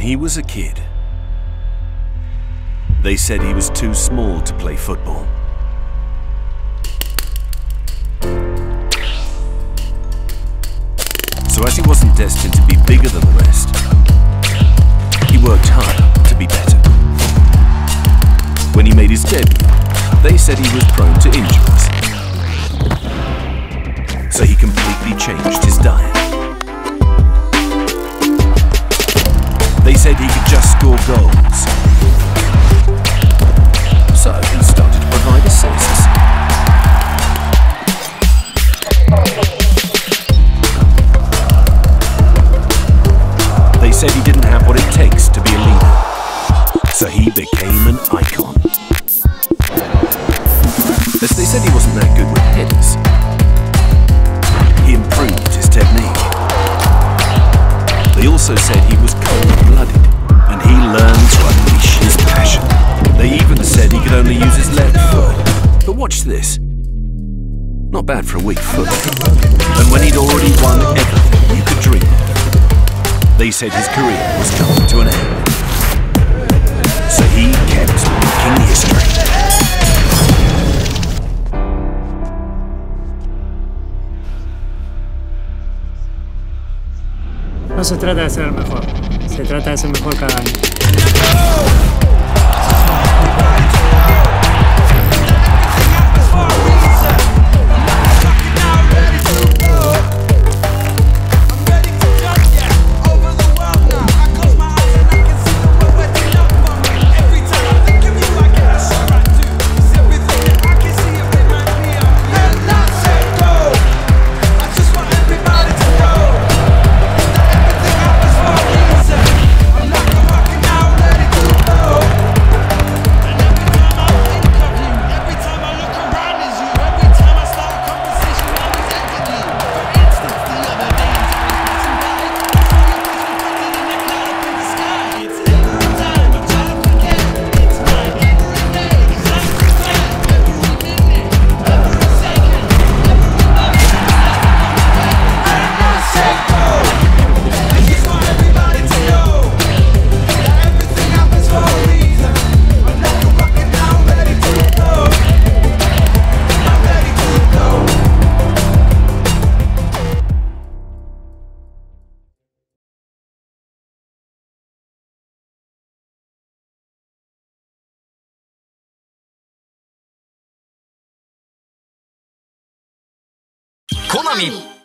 he was a kid, they said he was too small to play football. So as he wasn't destined to be bigger than the rest, he worked hard to be better. When he made his debut, they said he was prone to injuries. So he completely changed his diet. Said he could just score goals. So he started to provide assists. They said he didn't have what it takes to be a leader. So he became an icon. As they said he wasn't that good with headers, he improved his technique. They also said he was only use his left foot. But watch this. Not bad for a weak foot. And when he'd already won everything you could dream they said his career was coming to an end. So he kept making history. No se trata de ser el mejor, se trata de ser mejor cada año. まみ。